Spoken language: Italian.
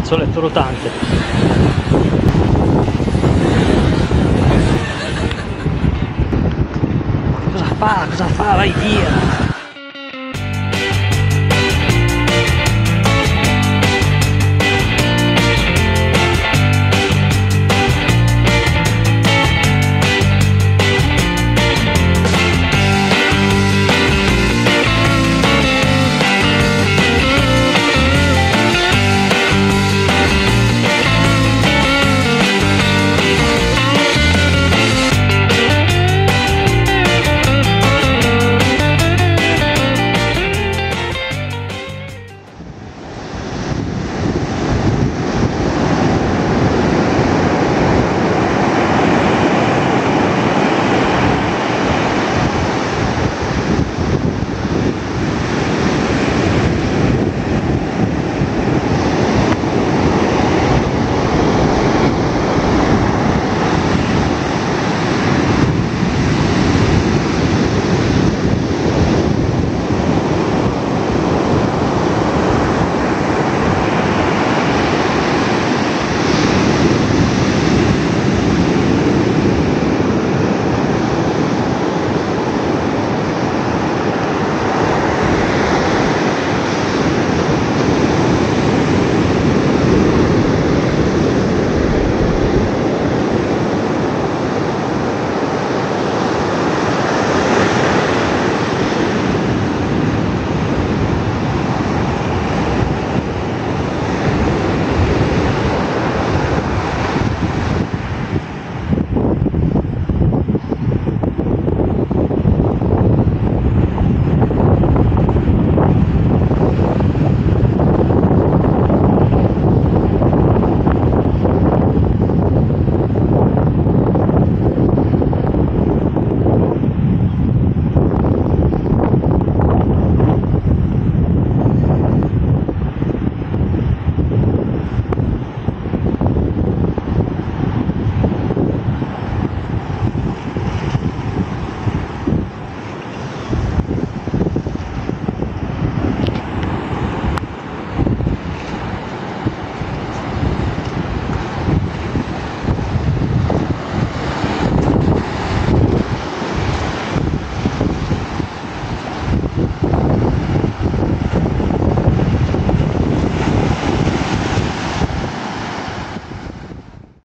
fazzoletto rotante. Cosa fa? Cosa fa? Vai via!